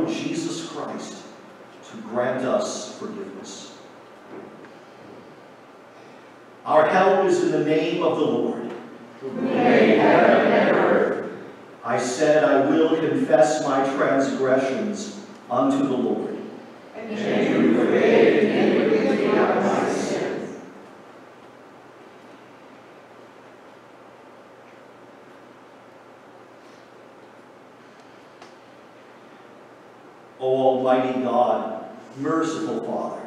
Lord Jesus Christ to grant us forgiveness. Our help is in the name of the Lord. May heaven and earth. I said, I will confess my transgressions unto the Lord. And you forgave Almighty God, merciful Father.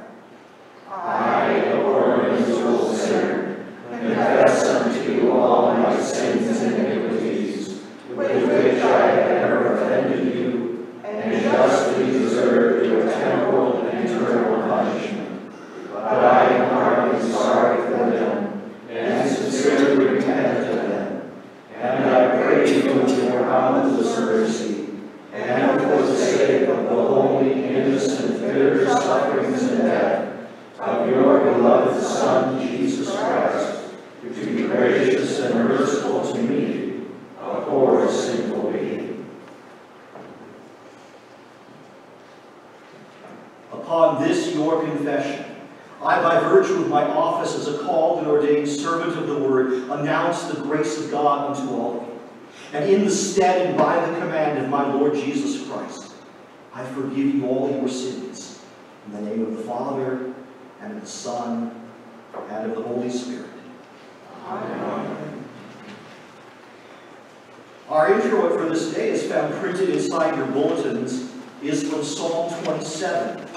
from Psalm 27,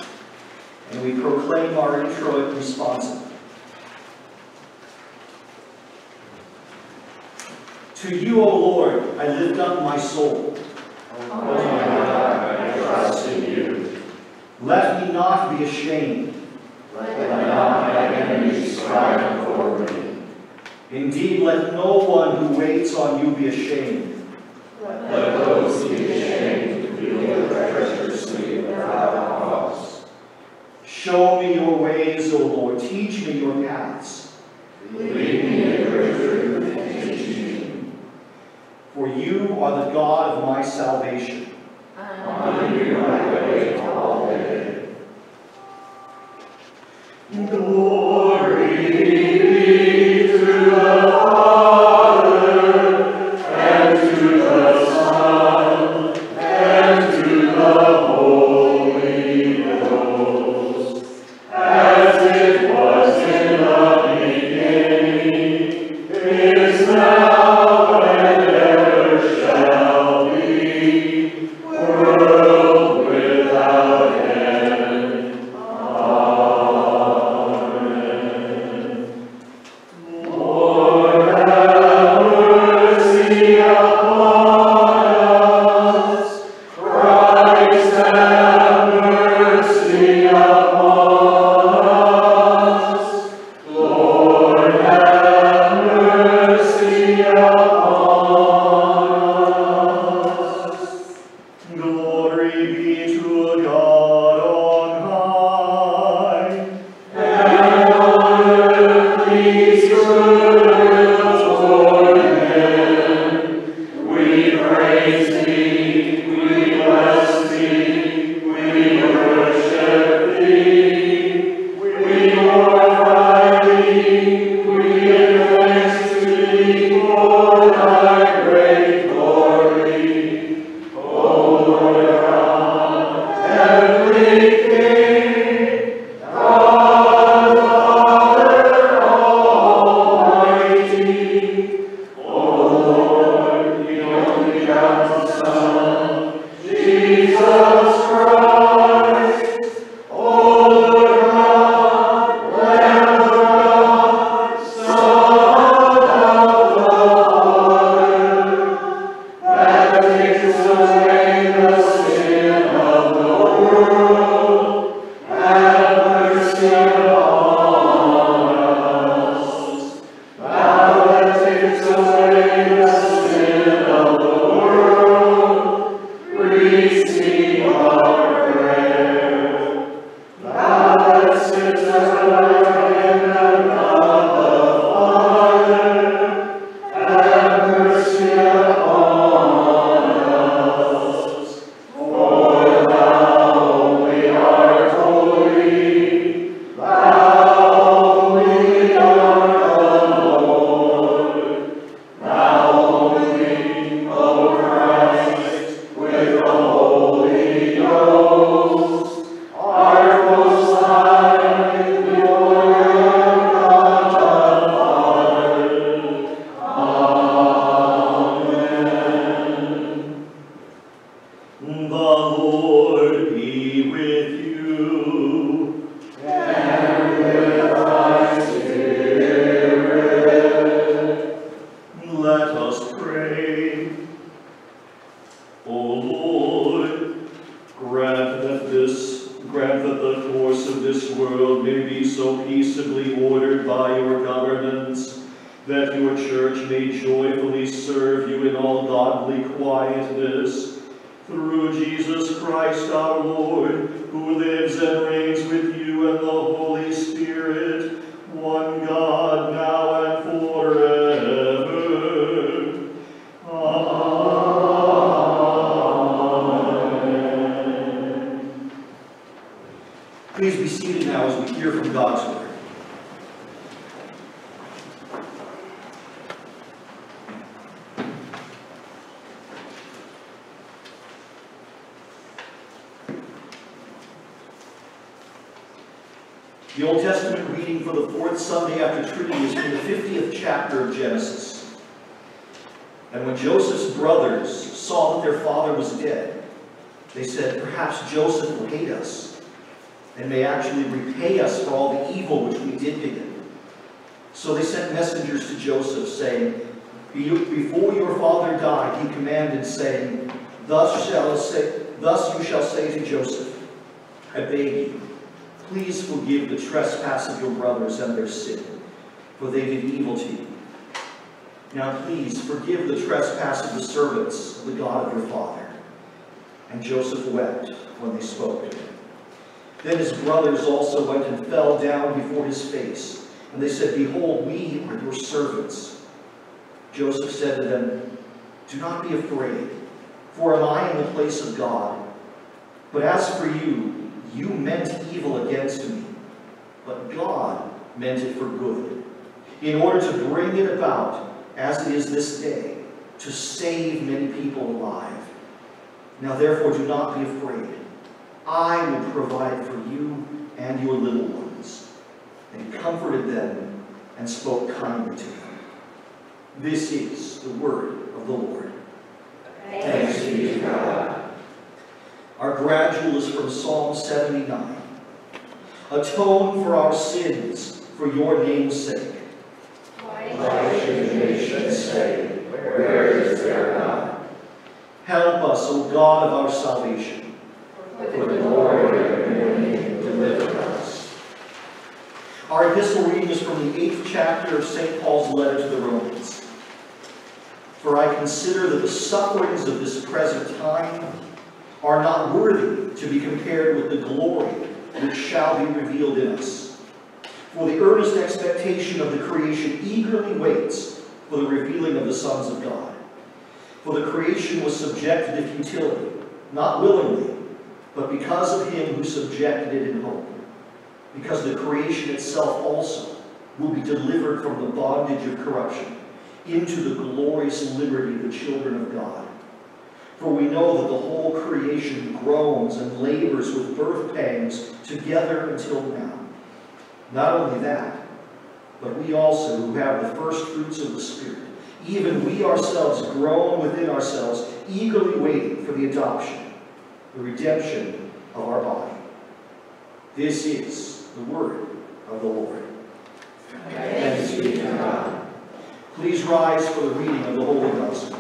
and we proclaim our introit responsively. To you, O Lord, I lift up my soul. O my God, I trust in you. Let me not be ashamed. Let, not my enemies cry over me. Indeed, let no one who waits on you be ashamed. Let those Show me your ways, O Lord. Teach me your paths. Lead me in your and teach me. For you are the God of my salvation. On you I wait all day. The Lord Glory be to God. Thus you shall say to Joseph, I beg you, please forgive the trespass of your brothers and their sin, for they did evil to you. Now please forgive the trespass of the servants of the God of your father. And Joseph wept when they spoke to him. Then his brothers also went and fell down before his face. And they said, Behold, we are your servants. Joseph said to them, Do not be afraid, for am I in the place of God? But as for you, you meant evil against me, but God meant it for good, in order to bring it about, as it is this day, to save many people alive. Now therefore do not be afraid. I will provide for you and your little ones. And he comforted them and spoke kindly to them. This is the word of the Lord. Thanks be to God. Our gradual is from Psalm 79. Atone for our sins for your name's sake. Why should nations say, Where is their God? Help us, O God of our salvation. For the glory of your name, deliver us. Our epistle reading is from the eighth chapter of St. Paul's letter to the Romans. For I consider that the sufferings of this present time are not worthy to be compared with the glory which shall be revealed in us. For the earnest expectation of the creation eagerly waits for the revealing of the sons of God. For the creation was subjected to futility, not willingly, but because of him who subjected it in hope. Because the creation itself also will be delivered from the bondage of corruption into the glorious liberty of the children of God. For we know that the whole creation groans and labors with birth pangs together until now. Not only that, but we also who have the first fruits of the Spirit, even we ourselves groan within ourselves, eagerly waiting for the adoption, the redemption of our body. This is the word of the Lord. Thanks be to God. Please rise for the reading of the Holy Gospel.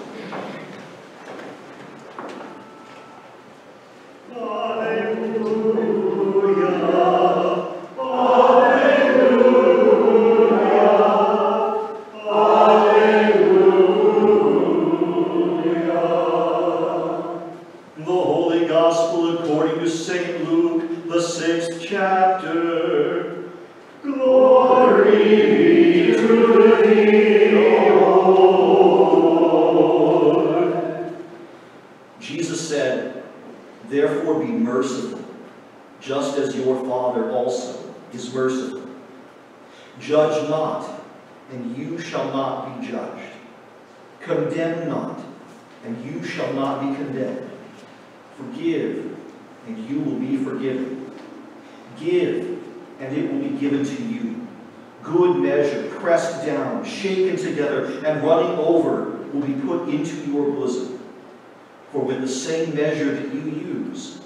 measure that you use,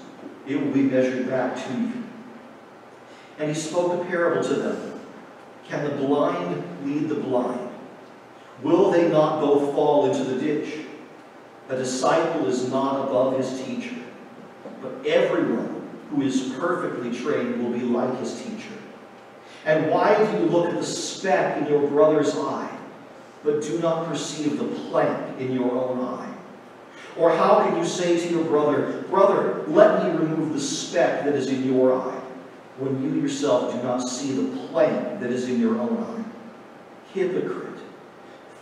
it will be measured back to you. And he spoke a parable to them. Can the blind lead the blind? Will they not both fall into the ditch? A disciple is not above his teacher, but everyone who is perfectly trained will be like his teacher. And why do you look at the speck in your brother's eye, but do not perceive the plank in your own eye? Or how can you say to your brother, Brother, let me remove the speck that is in your eye, when you yourself do not see the plank that is in your own eye? Hypocrite,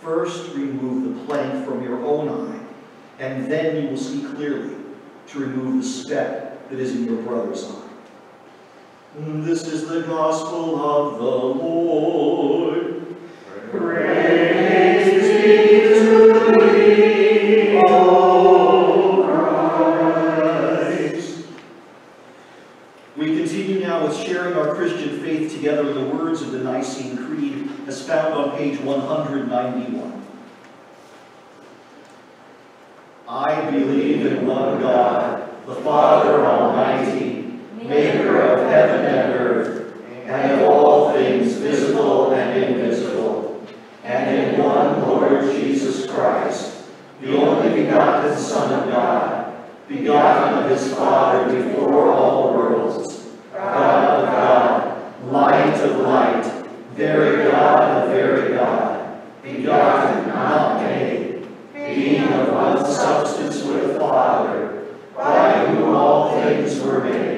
first remove the plank from your own eye, and then you will see clearly to remove the speck that is in your brother's eye. This is the gospel of the Lord. Praise page 191. were made.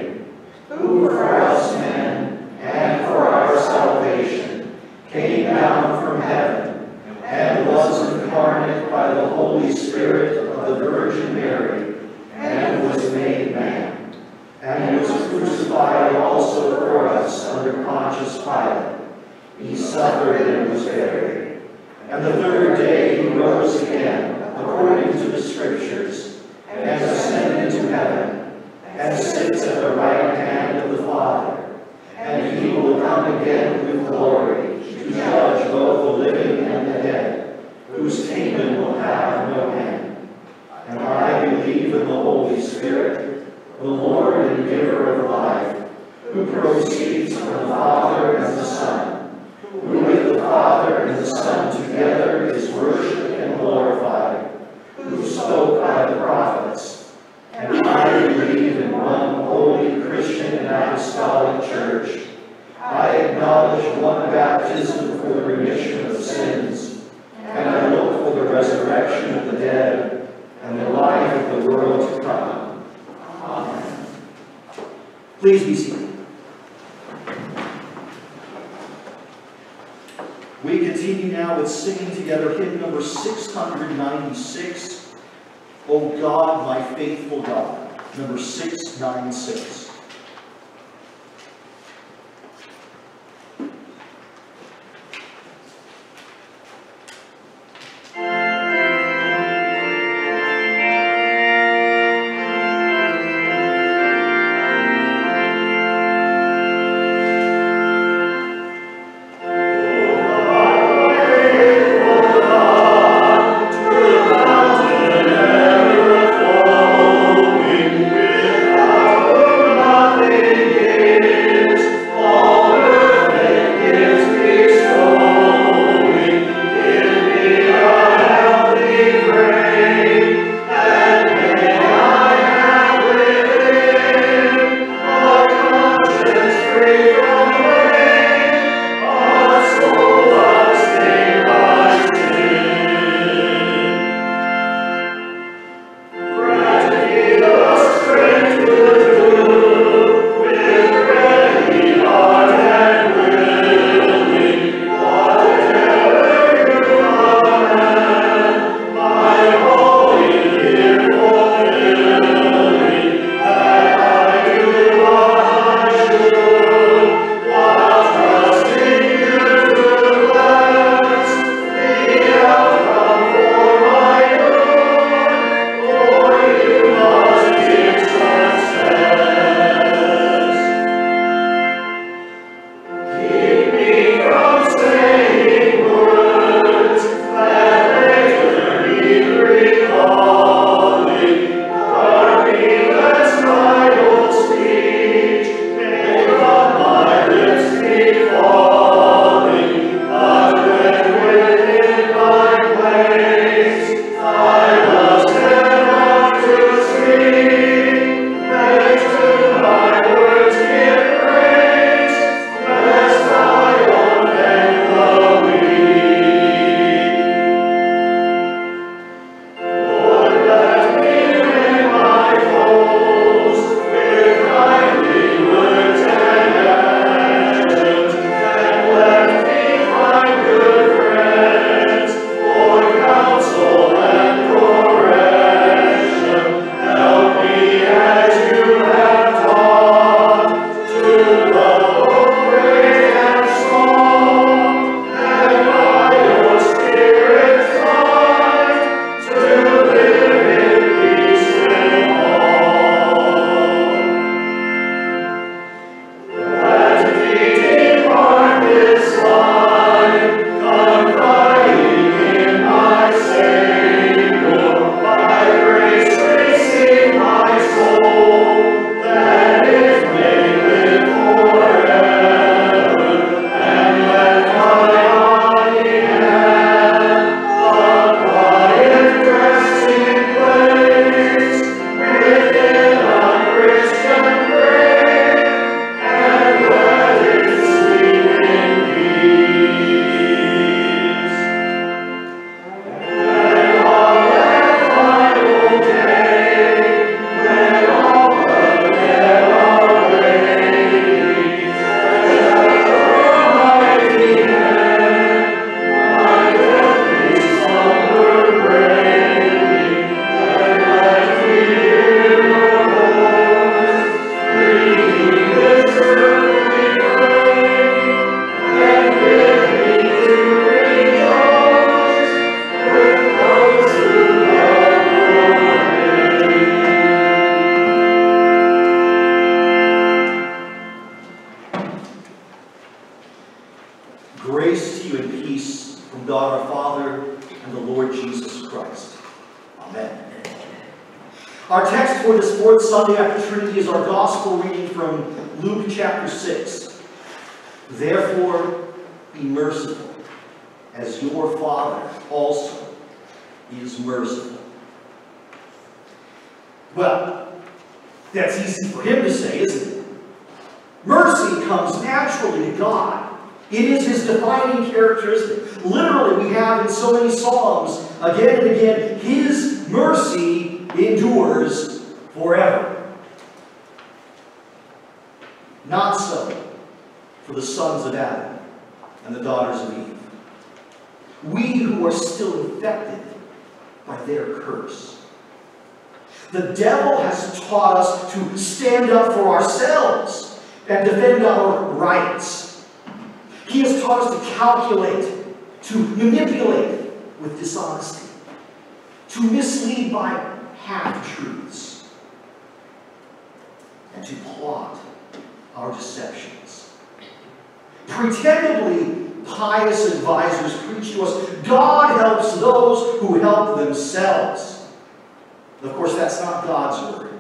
Of course, that's not God's word,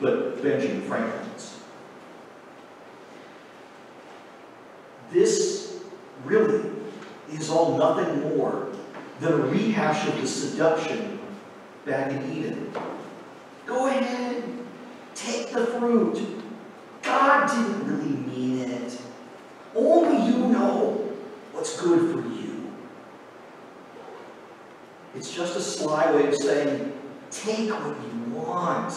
but Benjamin Franklin's. This really is all nothing more than a rehash of the seduction back in Eden. Go ahead, take the fruit. God didn't really mean it. Only you know what's good for you. It's just a sly way of saying, take what you want.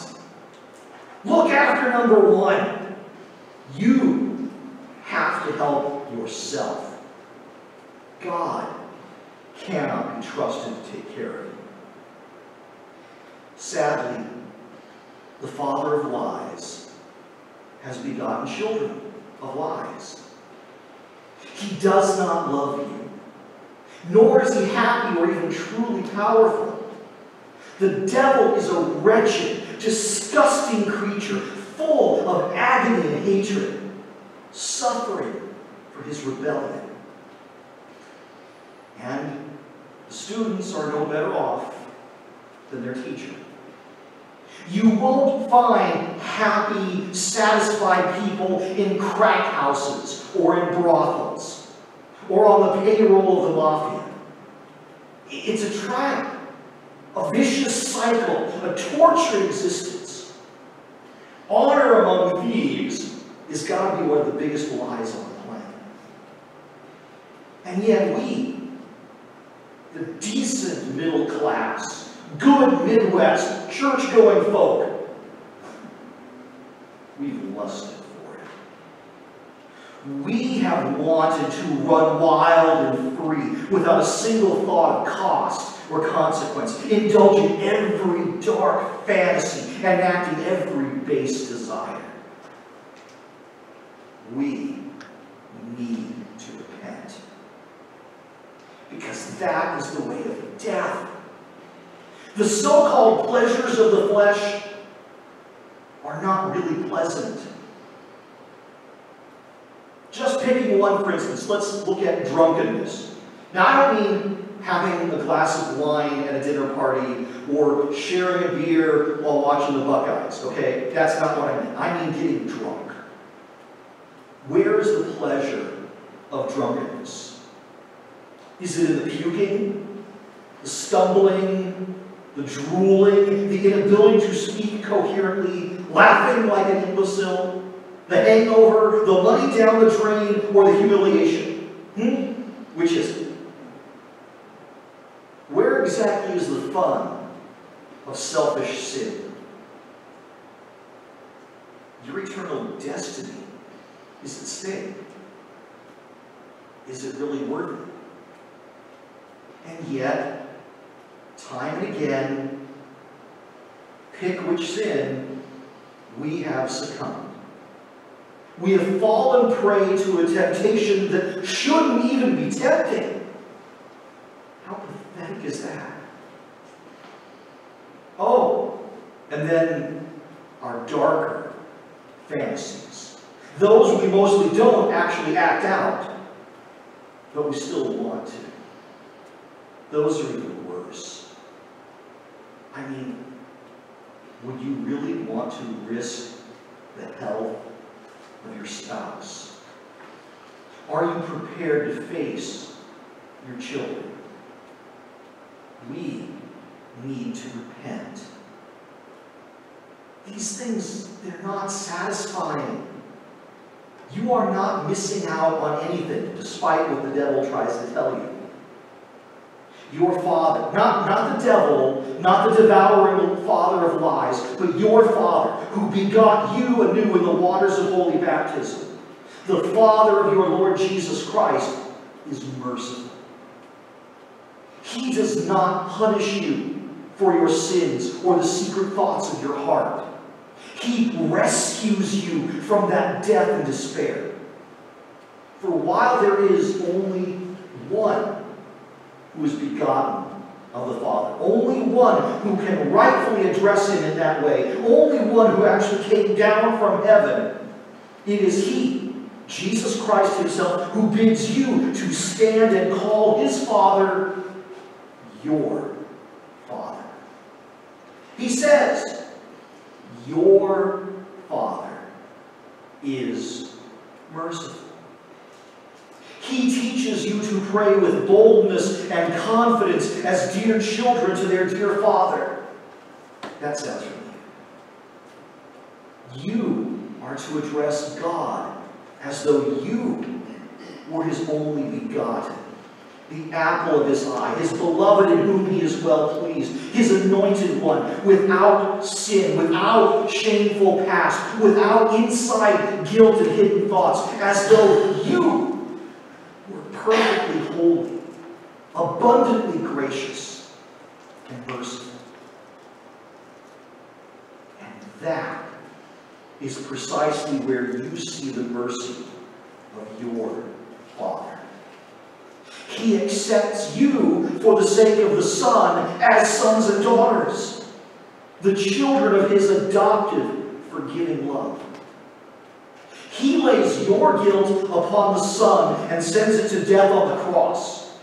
Look after number one. You have to help yourself. God cannot be trusted to take care of you. Sadly, the father of lies has begotten children of lies. He does not love you, nor is he happy or even truly powerful. The devil is a wretched, disgusting creature, full of agony and hatred, suffering for his rebellion. And the students are no better off than their teacher. You won't find happy, satisfied people in crack houses or in brothels or on the payroll of the mafia. It's a trap, a vicious cycle, a tortured existence. Honor among thieves is got to be one of the biggest lies on the planet. And yet we, the decent middle class, good Midwest, church-going folk, we've lusted for it. We have wanted to run wild and free without a single thought of cost or consequence, indulging every dark fantasy and acting every base desire. We need to repent. Because that is the way of death. The so-called pleasures of the flesh are not really pleasant. Just picking one, for instance, let's look at drunkenness. Now, I don't mean having a glass of wine at a dinner party or sharing a beer while watching the Buckeyes, okay? That's not what I mean. I mean getting drunk. Where is the pleasure of drunkenness? Is it in the puking, the stumbling, the drooling, the inability to speak coherently, laughing like an imbecile, the hangover, the money down the drain, or the humiliation? Hmm? Which is it? Exactly is the fun of selfish sin? Your eternal destiny is at stake. Is it really worth it? And yet, time and again, pick which sin, we have succumbed. We have fallen prey to a temptation that shouldn't even be tempting. Pathetic is that? Oh, and then our darker fantasies. Those we mostly don't actually act out. but we still want to. Those are even worse. I mean, would you really want to risk the health of your spouse? Are you prepared to face your children? We need to repent. These things, they're not satisfying. You are not missing out on anything, despite what the devil tries to tell you. Your father, not, not the devil, not the devouring father of lies, but your father, who begot you anew in the waters of holy baptism, the father of your Lord Jesus Christ, is merciful. He does not punish you for your sins or the secret thoughts of your heart. He rescues you from that death and despair. For while there is only one who is begotten of the Father, only one who can rightfully address him in that way, only one who actually came down from heaven, it is He, Jesus Christ Himself, who bids you to stand and call His Father your Father. He says, Your Father is merciful. He teaches you to pray with boldness and confidence as dear children to their dear Father. That sounds familiar. You are to address God as though you were His only begotten the apple of his eye, his beloved in whom he is well pleased, his anointed one, without sin, without shameful past, without inside guilt and hidden thoughts, as though you were perfectly holy, abundantly gracious, and merciful. And that is precisely where you see the mercy of your Father. He accepts you for the sake of the Son as sons and daughters, the children of His adoptive, forgiving love. He lays your guilt upon the Son and sends it to death on the cross.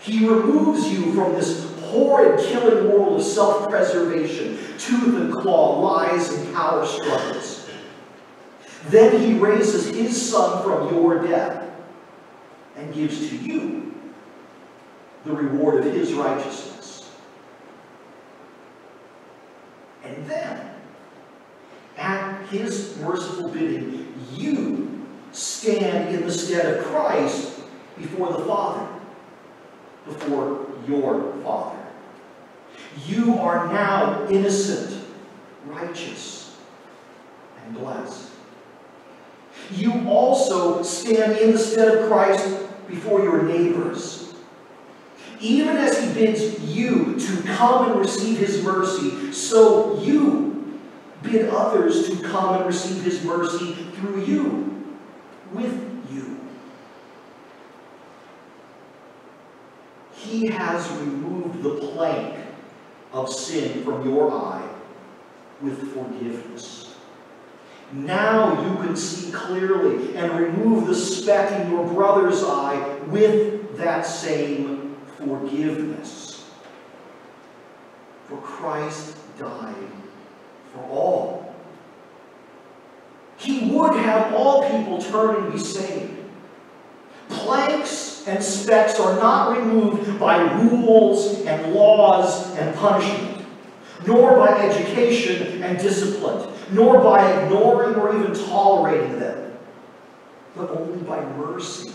He removes you from this horrid, killing world of self preservation, tooth and claw, lies, and power struggles. Then He raises His Son from your death and gives to you the reward of his righteousness. And then, at his merciful bidding, you stand in the stead of Christ before the Father, before your Father. You are now innocent, righteous, and blessed. You also stand in the stead of Christ before your neighbors. Even as he bids you to come and receive his mercy, so you bid others to come and receive his mercy through you, with you. He has removed the plank of sin from your eye with forgiveness. Now you can see clearly and remove the speck in your brother's eye with that same forgiveness. For Christ died for all. He would have all people turn and be saved. Planks and specks are not removed by rules and laws and punishment, nor by education and discipline nor by ignoring or even tolerating them, but only by mercy,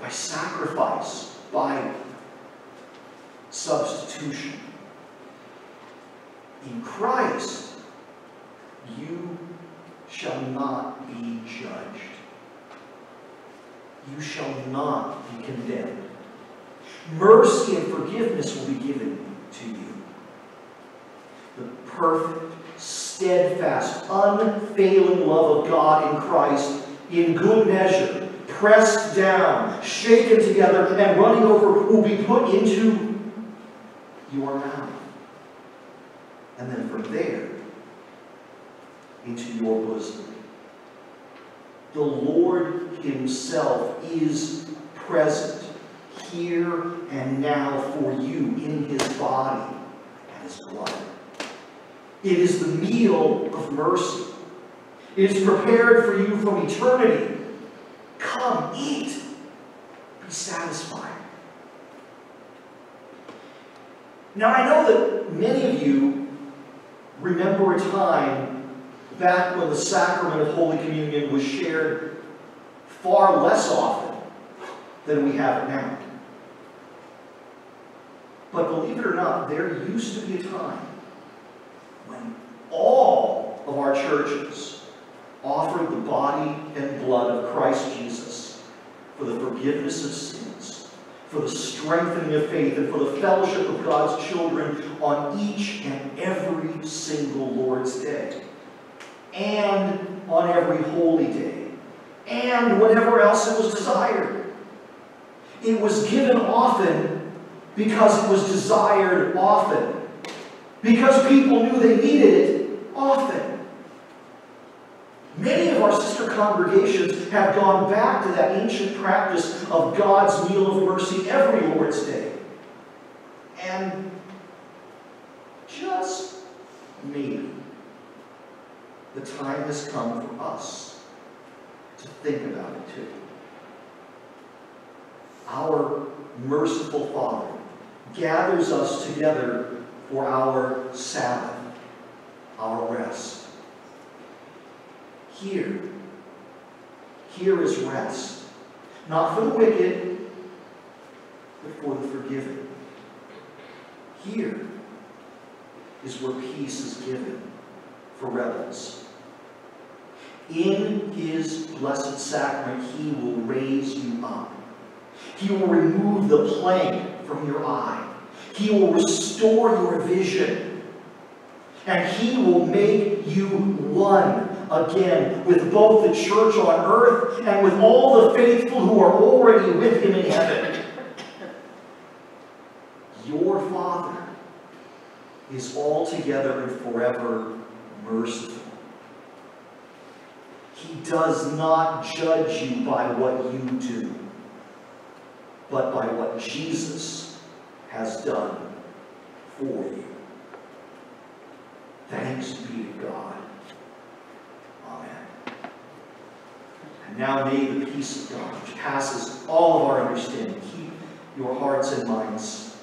by sacrifice, by substitution. In Christ, you shall not be judged. You shall not be condemned. Mercy and forgiveness will be given to you. The perfect steadfast, unfailing love of God in Christ in good measure, pressed down, shaken together, and running over will be put into your mouth. And then from there, into your bosom. The Lord himself is present here and now for you in his body and his blood. It is the meal of mercy. It is prepared for you from eternity. Come, eat, be satisfied. Now, I know that many of you remember a time back when the sacrament of Holy Communion was shared far less often than we have it now. But believe it or not, there used to be a time when all of our churches offered the body and blood of Christ Jesus for the forgiveness of sins, for the strengthening of faith, and for the fellowship of God's children on each and every single Lord's Day, and on every holy day, and whatever else it was desired. It was given often because it was desired often. Because people knew they needed it often. Many of our sister congregations have gone back to that ancient practice of God's meal of mercy every Lord's Day. And just maybe the time has come for us to think about it too. Our merciful Father gathers us together for our Sabbath, our rest. Here, here is rest, not for the wicked, but for the forgiven. Here is where peace is given for rebels. In his blessed sacrament, he will raise you up. He will remove the plank from your eye. He will restore your vision. And he will make you one again with both the church on earth and with all the faithful who are already with him in heaven. Your Father is altogether and forever merciful. He does not judge you by what you do, but by what Jesus has done for you. Thanks be to God. Amen. And now may the peace of God, which passes all of our understanding, keep your hearts and minds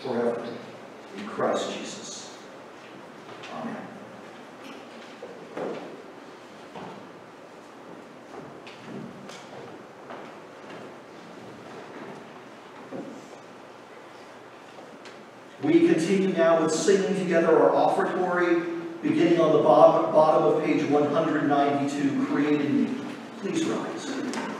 forever in Christ Jesus. Amen. We continue now with singing together our offertory, beginning on the bottom, of page 192, Create in Me. Please rise.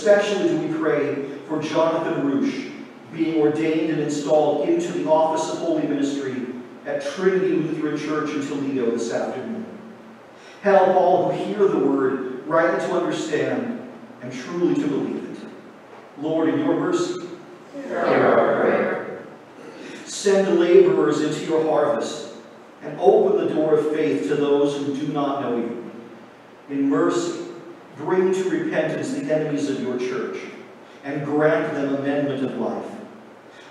Especially do we pray for Jonathan Roosh, being ordained and installed into the office of Holy Ministry at Trinity Lutheran Church in Toledo this afternoon. Help all who hear the word rightly to understand and truly to believe it. Lord, in your mercy, Hear our prayer. send laborers into your harvest and open the door of faith to those who do not know you. In mercy, bring to repentance the enemies of your church and grant them amendment of life.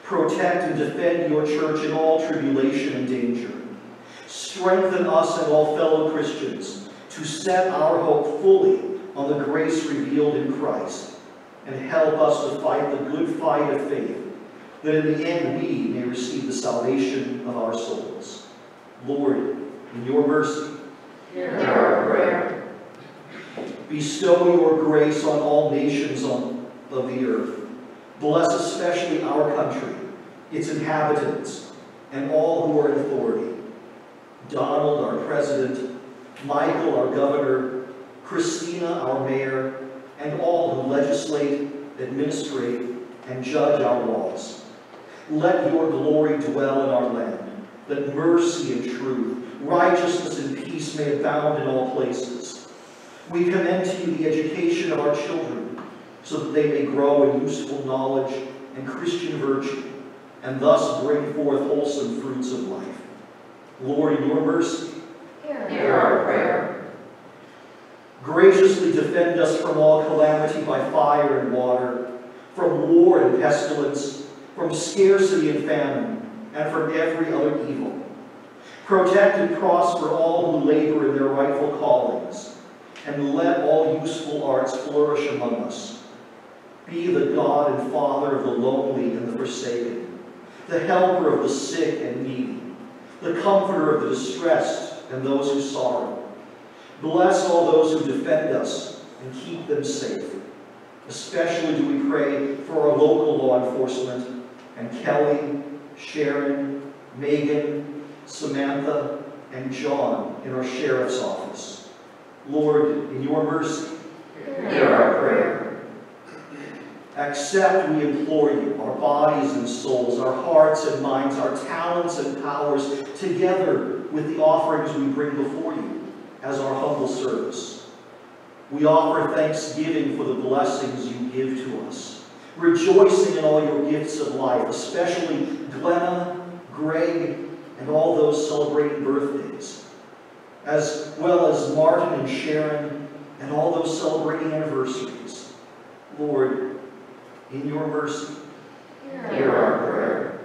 Protect and defend your church in all tribulation and danger. Strengthen us and all fellow Christians to set our hope fully on the grace revealed in Christ and help us to fight the good fight of faith, that in the end we may receive the salvation of our souls. Lord, in your mercy, Hear our prayer. Bestow your grace on all nations on, of the earth. Bless especially our country, its inhabitants, and all who are in authority. Donald, our president, Michael, our governor, Christina, our mayor, and all who legislate, administrate, and judge our laws. Let your glory dwell in our land, that mercy and truth, righteousness and peace may abound in all places. We commend to you the education of our children, so that they may grow in useful knowledge and Christian virtue, and thus bring forth wholesome fruits of life. Lord, in your mercy, Hear our prayer. graciously defend us from all calamity by fire and water, from war and pestilence, from scarcity and famine, and from every other evil. Protect and prosper all who labor in their rightful callings, and let all useful arts flourish among us. Be the God and Father of the lonely and the forsaken, the helper of the sick and needy, the comforter of the distressed and those who sorrow. Bless all those who defend us and keep them safe. Especially do we pray for our local law enforcement and Kelly, Sharon, Megan, Samantha, and John in our sheriff's office. Lord, in your mercy, Hear our prayer. accept, we implore you, our bodies and souls, our hearts and minds, our talents and powers, together with the offerings we bring before you as our humble service. We offer thanksgiving for the blessings you give to us, rejoicing in all your gifts of life, especially Glenna, Greg, and all those celebrating birthdays, as well as Martin and Sharon, and all those celebrating anniversaries. Lord, in your mercy, Hear our prayer.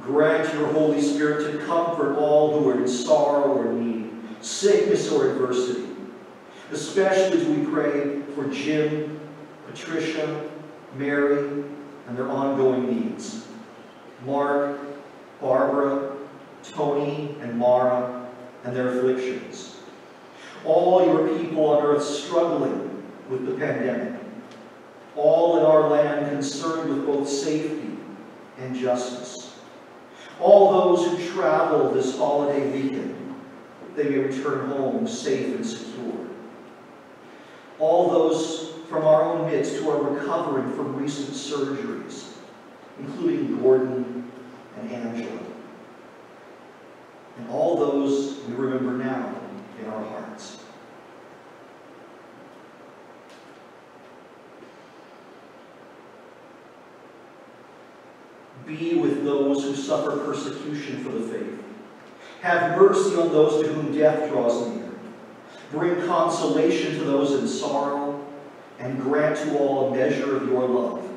grant your Holy Spirit to comfort all who are in sorrow or need, sickness or adversity. Especially as we pray for Jim, Patricia, Mary, and their ongoing needs. Mark, Barbara, Tony, and Mara, and their afflictions. All your people on earth struggling with the pandemic. All in our land concerned with both safety and justice. All those who travel this holiday weekend, they may return home safe and secure. All those from our own midst who are recovering from recent surgeries, including Gordon and Angela. And all those we remember now in our hearts. Be with those who suffer persecution for the faith. Have mercy on those to whom death draws near. Bring consolation to those in sorrow, and grant to all a measure of your love,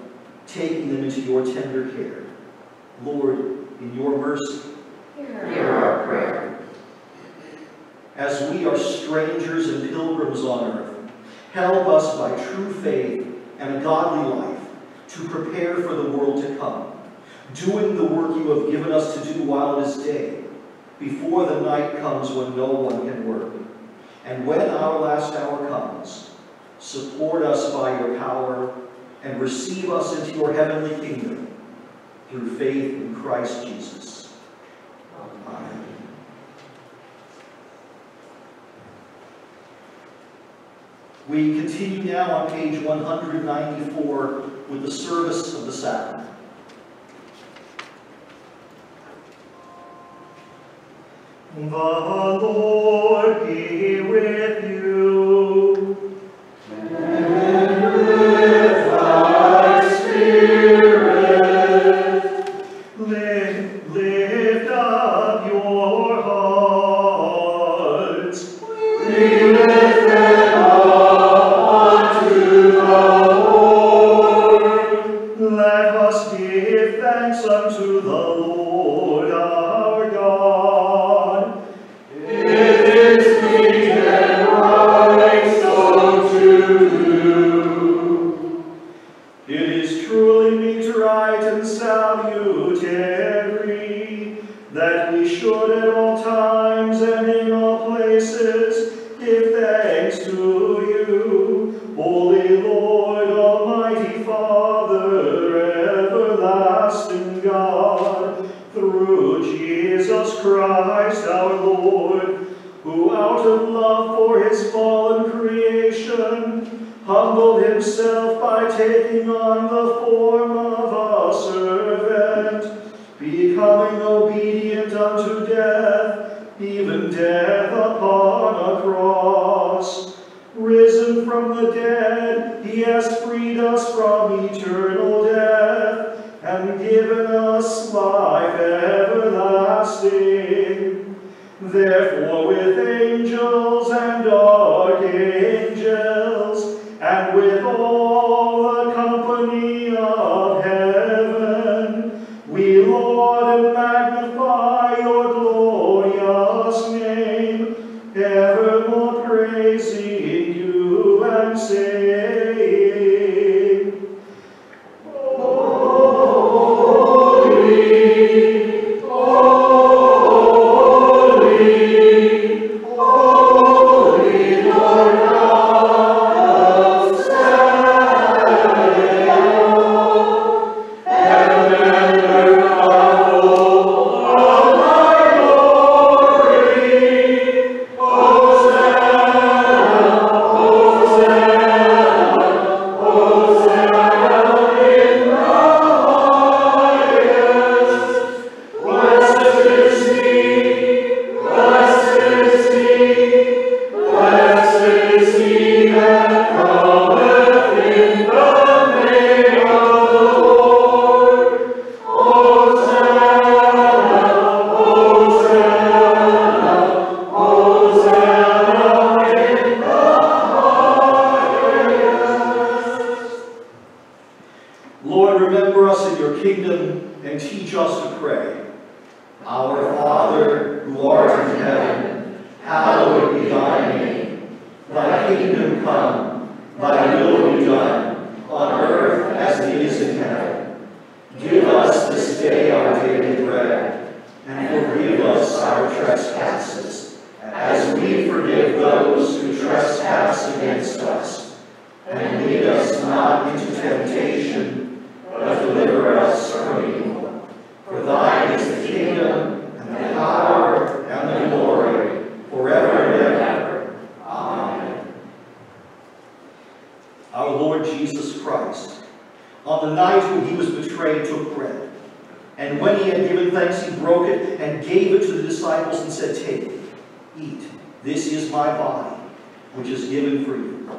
taking them into your tender care. Lord, in your mercy, Hear our prayer. as we are strangers and pilgrims on earth, help us by true faith and a godly life to prepare for the world to come, doing the work you have given us to do while it is day, before the night comes when no one can work. And when our last hour comes, support us by your power and receive us into your heavenly kingdom through faith in Christ Jesus. Amen. We continue now on page 194 with the service of the sacrament. The Lord be with you. And Our Lord Jesus Christ, on the night when he was betrayed, took bread. And when he had given thanks, he broke it and gave it to the disciples and said, Take, eat. This is my body, which is given for you.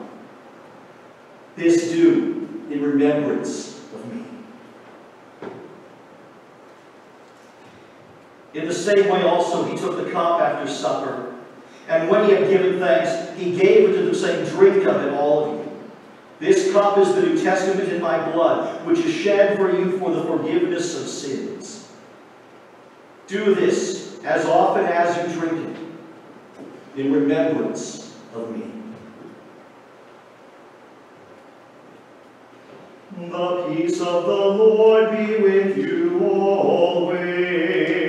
This do in remembrance of me. In the same way also he took the cup after supper, and when he had given thanks, he gave it to them, saying, Drink of it, all of you. This cup is the New Testament in my blood, which is shed for you for the forgiveness of sins. Do this as often as you drink it, in remembrance of me. The peace of the Lord be with you always.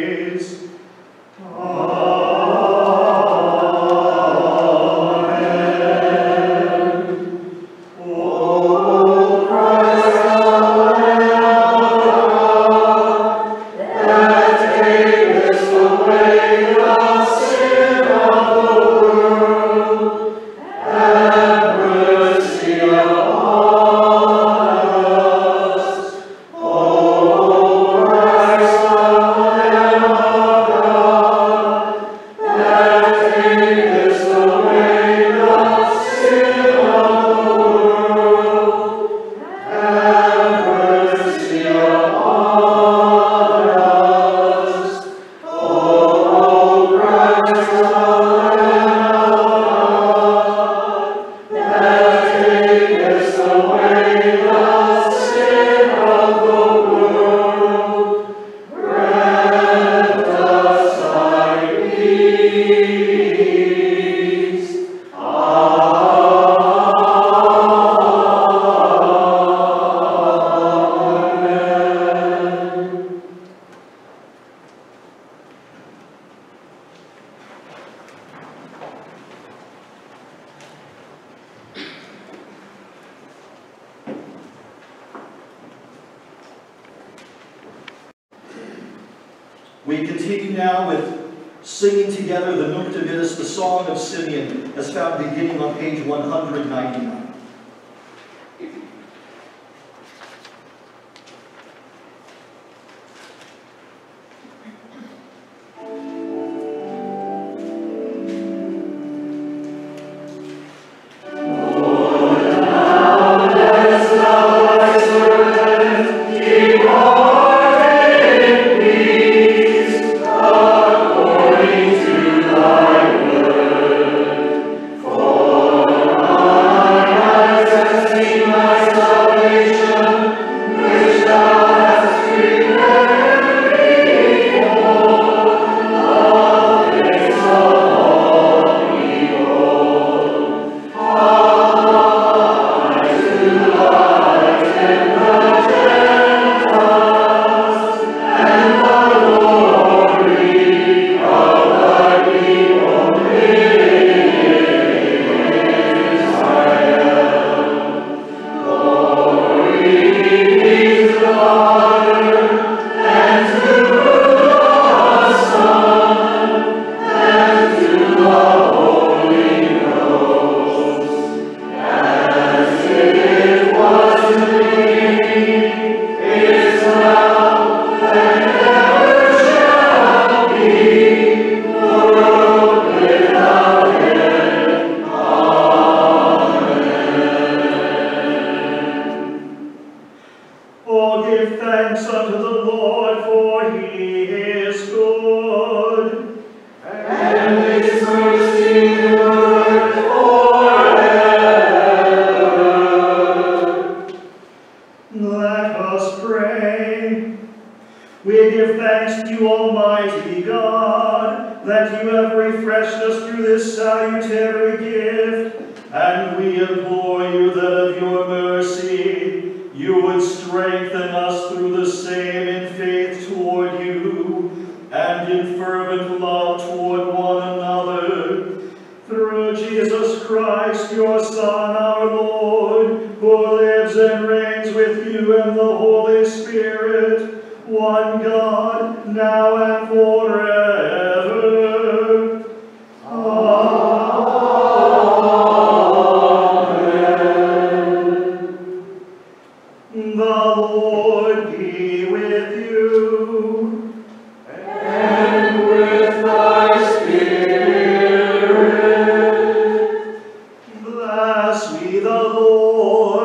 Bless we the Lord.